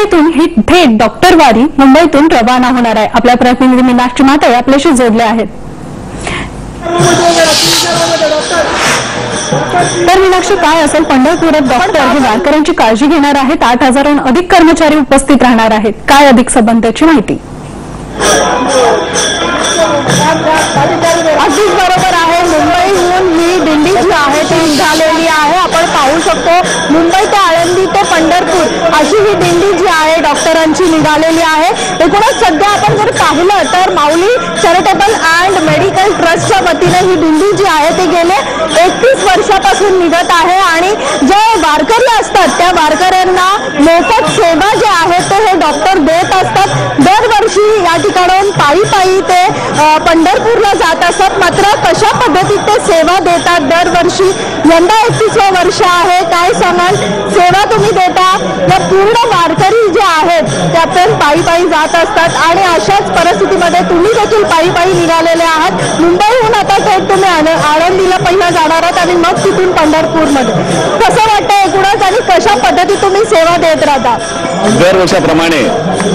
मुंबईतून ही थेट डॉक्टर वारी मुंबईतून रवाना होणार आहे. आपल्या प्रतिनिधी मीनाक्षी माते आपल्याशी जोडले आहेत. तर मीनाक्षी काय असेल पंढरपुरात डॉक्टर हे वारकऱ्यांची काळजी घेणार आहेत? आठ हजारहून अधिक कर्मचारी उपस्थित राहणार आहेत. काय अधिक संबंधाची माहिती? अगदीच बरोबर आहे. मुंबईहून ही दिंडी जी आहे ती निघालेली आहे. आपण पाहू शकतो मुंबई ते आळंदी ते पंढरपूर अशी ही दिंडी जी आहे डॉक्टरांची निघालेली आहे. एकूणच सध्या आपण जर पाहिलं तर माऊली चॅरिटेबल अँड मेडिकल ट्रस्टच्या वतीने ही दिंडी जी आहे ती गेले एकतीस वर्षापासून निघत आहे आणि जे वारकरी असतात त्या वारकऱ्यांना मोफत सेवा जे आहे ते हे डॉक्टर देत असतात. दरवर्षी या ठिकाणाहून पायी पायी ते पंढरपूरला जात असतात मात्र कशा पद्धतीत ते सेवा देतात दरवर्षी? यंदा एकतीसवं वर्ष आहे. काय सांगाल? सेवा तुम्ही देता. या पूर्ण वारकरी जे आहेत ते आपण पायी पायी जात असतात. आणि अशाच परिस्थितीमध्ये तुम्ही देखील पायी पायी निघालेले आहात. मुंबईहून आता थेट तुम्ही आण- पहिला जाणार आहात आणि मग तिथून पंढरपूरमध्ये. कसं वाटतं एकूणच आणि कशा पद्धती तुम्ही सेवा देत राहता? दरवर्षाप्रमाणे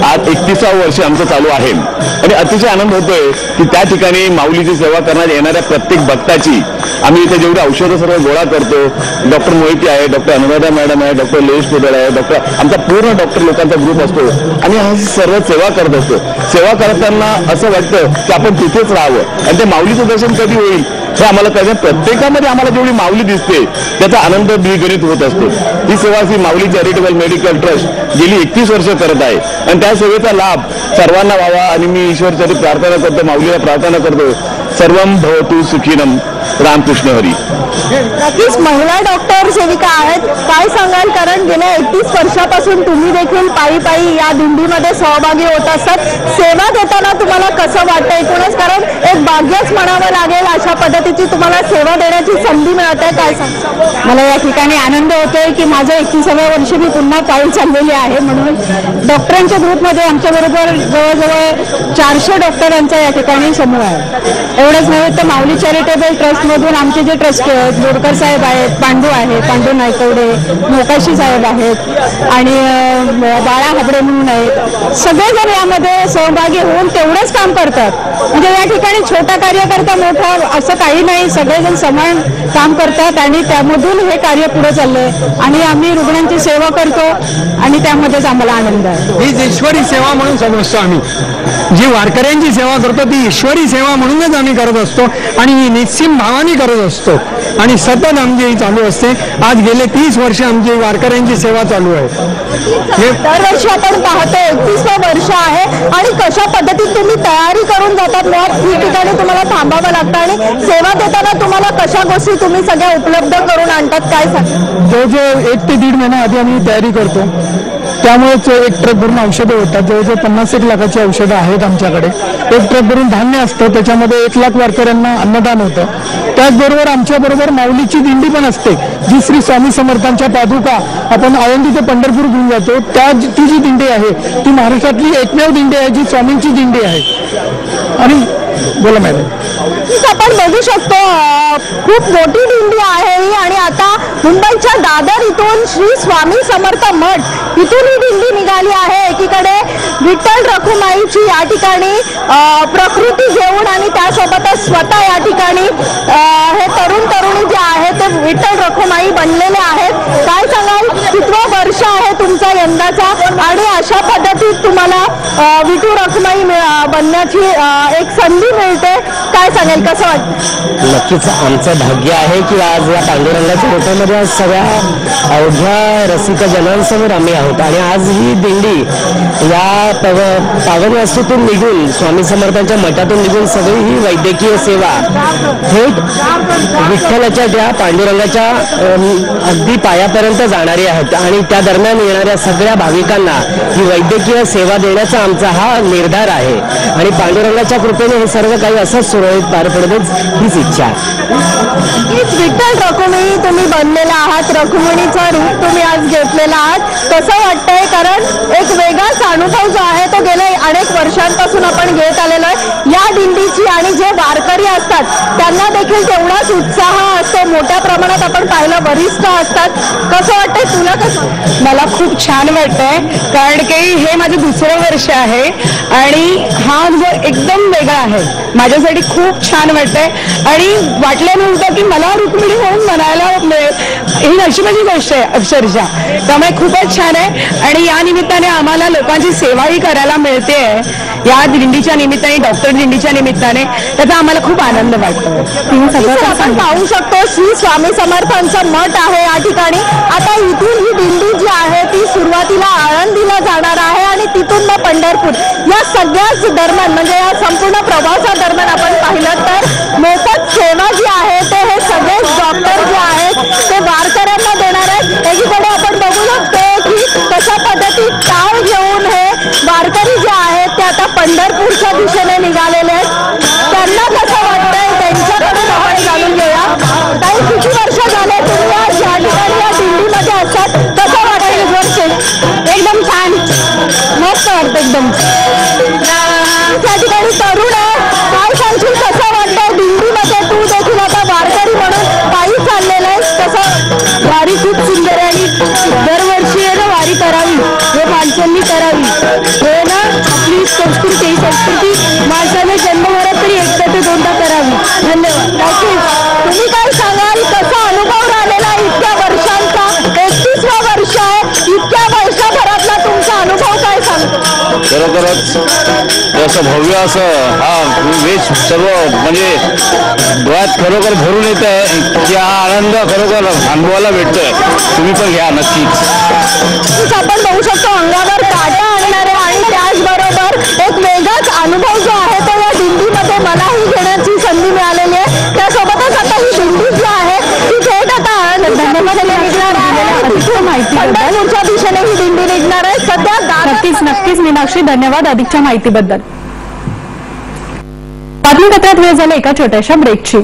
आज एकतीसावं वर्ष आमचं चालू आहे. आणि अतिशय आनंद होतोय की त्या ठिकाणी माऊलीची सेवा करण्यात येणाऱ्या प्रत्येक भक्ताची आम्ही इथे जेवढी औषधं सर्व गोळा करतो डॉक्टर मोहिती आहे डॉक्टर अनुराधा मॅडम आहे डॉक्टर लेश पोदळ आहे डॉक्टर आमचा पूर्ण डॉक्टर लोकांचा ग्रुप असतो. आणि हा सर्व सेवा करत असतो. सेवा करताना असं वाटतं की आपण तिथेच राहावं. आणि ते माऊलीचं दर्शन कधी होईल? हे आम्हाला कळतं प्रत्येकामध्ये आम्हाला जेवढी माऊली दिसते त्याचा आनंद द्विगणित होत असतो. ही सेवा ही माऊली चॅरिटेबल मेडिकल ट्रस्ट गेली एकतीस वर्ष करत आहे. आणि त्या सेवेचा लाभ सर्वांना व्हावा आणि मी ईश्वरसाठी प्रार्थना करतो माऊलीला प्रार्थना करतो. सर्वम भवतु सुखीनम. रामकृष्ण हरी. नक्कीच महिला डॉक्टर सेविका आहेत. काय सांगाल? कारण गेल्या एकतीस वर्षापासून तुम्ही देखील पायी पायी या दिंडीमध्ये सहभागी होत असतात सेवा देताना तुम्हाला कसं वाटतं एकूणच? कारण एक भाग्यच म्हणावं लागेल अशा पद्धतीची तुम्हाला सेवा देण्याची संधी मिळते. काय सांगता मला या ठिकाणी आनंद होतोय की माझं एकतीसाव्या वर्षी मी पुन्हा पाऊल चाललेली आहे. म्हणून डॉक्टरांच्या ग्रुपमध्ये आमच्याबरोबर जवळजवळ चारशे डॉक्टरांचा या ठिकाणी समूह आहे. एवढंच नव्हे तर माऊली चॅरिटेबल ट्रस्टमधून आमचे जे ट्रस्टी आहेत बोरकर साहेब आहेत पांडू आहे पांडू नायकवडे मोकाशी साहेब आहेत आणि बाळा हाबडे म्हणून आहेत. सगळेजण यामध्ये सहभागी होऊन तेवढंच काम करतात. म्हणजे या ठिकाणी छोटा कार्यकर्ता मोठा असं काही नाही. सगळेजण समान काम करतात आणि त्यामधून हे कार्य पुढे चाललंय. आणि आम्ही रुग्णांची सेवा करतो आणि त्यामध्येच आम्हाला आनंद आहे. हीच ईश्वरी सेवा म्हणून समजतो आम्ही. जी वारकऱ्यांची सेवा करतो ती ईश्वरी सेवा म्हणूनच आम्ही करत असतो आणि ही निश्चिम भावाने करत असतो. आणि सतत आमची ही चालू असते. आज गेले तीस वर्ष आमची वारकऱ्यांची सेवा चालू आहे. दरवर्षी आपण पाहतो एकतीसवं वर्ष आहे आणि कशा पद्धतीत तुम्ही तयारी करून जातात ठिकठिकाणी तुम्हाला थांबावं लागतं आणि सेवा देताना तुम्हाला कशा गोष्टी तुम्ही सगळ्या उपलब्ध करून आणतात काय सांग? जवळजवळ एक ते दीड महिना आधी आम्ही तयारी करतो त्यामुळेच एक ट्रक भरून औषधं होतात. जवळजवळ पन्नास एक लाखाची औषधं आहेत आमच्याकडे. एक ट्रक भरून धान्य असतं त्याच्यामध्ये एक लाख वारकऱ्यांना अन्नदान होतं. त्याचबरोबर आमच्याबरोबर माऊलीची दिंडी पण असते जी श्री स्वामी समर्थांच्या पादुका आपण आळंदी ते पंढरपूर घेऊन जातो. त्या जी- ती जी दिंडी आहे ती महाराष्ट्रातली एकमेव दिंडी आहे जी स्वामींची दिंडी आहे. आणि बोला मॅडम. आपण बघू शकतो खूप मोठी दिंडी आहे ही. आणि आता मुंबईच्या दादर इथून श्री स्वामी समर्थ मठ इथून ही दिंडी निघाली आहे. एकीकडे विठ्ठल रखुमाईची या ठिकाणी प्रकृती घेऊन आणि त्यासोबतच स्वतः या ठिकाणी हे तरुण तरुणी जे आहे ते विठ्ठल रखुमाई बनलेले आहेत. काय सांगाल? कितवं वर्ष आहे तुमचा यंदाचा? आणि अशा पद्धतीत तुम्हाला विठू रखुमाई बनण्याची एक संधी मिळते? काय सांगेल? कसं वाटतं? नक्कीच आमचं भाग्य आहे की आज या पांडुरंगाच्या रूपामध्ये आज सगळ्या अवघ्या रसिका जनांसमोर आम्ही आहोत. आणि आज ही दिंडी या पव पावन वास्तूतून निघून स्वामी समर्थांच्या मठातून निघून सगळी ही वैद्यकीय सेवा थेट विठ्ठलाच्या त्या पांडुरंगाच्या अगदी पायापर्यंत जाणारी आहेत. आणि त्या दरम्यान येणाऱ्या सगळ्या भाविकांना ही वैद्यकीय सेवा देण्याचा आमचा हा निर्धार आहे. आणि पांडुरंगाच्या कृपेने हे सर्व काही असंच सुरळीत पार पडतेच हीच इच्छा आहे विठ्ठल रखुमणी तुम्ही बनलेला आहात. रखुमणीचा रूप तुम्ही आज घेतलेला आहात. कसं वाटतंय कारण एक वेगळाच अनुभव जो आहे तो गेल्या अनेक वर्षांपासून आपण घेत आलेलो आहे. या दिंडीची आणि जे वारकरी असतात त्यांना देखील तेवढाच उत्साह असतो. मोठ्या प्रमाणात आपण पाहिलं वरिष्ठ असतात. कसं वाटतंय तुला कसं? मला खूप छान वाटतंय कारण की हे माझं दुसरं वर्ष आहे आणि हा अनुभव एकदम वेगळा आहे. माझ्यासाठी खूप छान वाटतंय. आणि वाटलं नव्हतं की मला रुक्मिणी म्हणून म्हणायला मिळेल ही नशिबाची गोष्ट आहे अक्षरशः. त्यामुळे खूपच छान आहे. आणि या निमित्ताने आम्हाला लोकांची सेवाही करायला मिळते. या दिंडीच्या निमित्ताने डॉक्टर दिंडीच्या निमित्ताने. त्याचा आम्हाला खूप आनंद वाटतो. आपण. पाहू शकतो श्री स्वामी समर्थांचं मठ आहे या ठिकाणी. आता इथून ही दिंडी जी आहे ती सुरुवातीला आळंदीला जाणार आहे आणि तिथून मग पंढरपूर. या सगळ्याच दरम्यान म्हणजे या संपूर्ण प्रवासादरम्यान दिशेने निघालेले आहेत त्यांना वर्ष झाले तुम्ही आज या ठिकाणी या दिंडीमध्ये एकदम छान मस्त वाटतं एकदम। करावी हे ना? आपली संस्कृती ही संस्कृती माणसाने जन्मभरात तरी एकदा ते दोनदा करावी. धन्यवाद. तुम्ही काय सांगाल कसा अनुभव राहिलेला इतक्या वर्षांचा? एकतीसवा वर्ष आहे इतक्या वर्षभरातला तुमचा अनुभव काय सांगतो? खरोखरच असं भव्य असं हा वेश सर्व म्हणजे डोळ्यात खरोखर भरून येत आहे की हा आनंद खरोखर अनुभवाला भेटतोय. तुम्ही पण घ्या नक्कीच. आपण बघू शकतो अंगावर पंढरपूरच्या दिशेने ही दिंडी निघणार आहे. सध्या दादा- नक्कीच नक्कीच मीनाक्षी धन्यवाद अधिकच्या माहितीबद्दल. बातमीपत्रात वेळ झाला एका छोट्याशा ब्रेकची